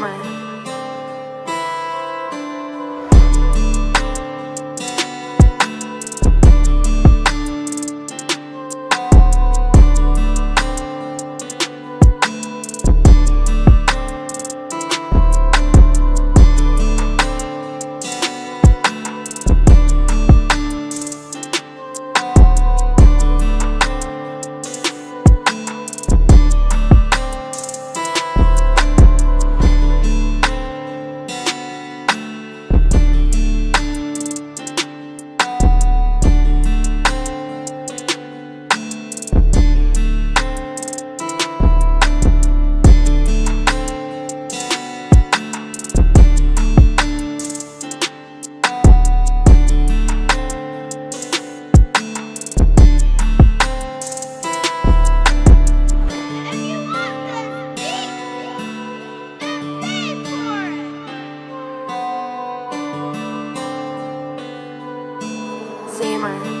mind. summer.